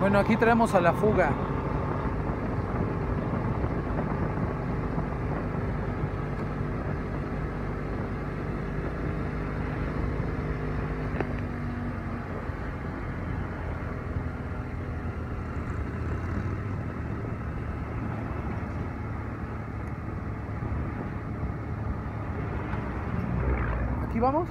Bueno, aquí traemos a la fuga. ¿Aquí vamos?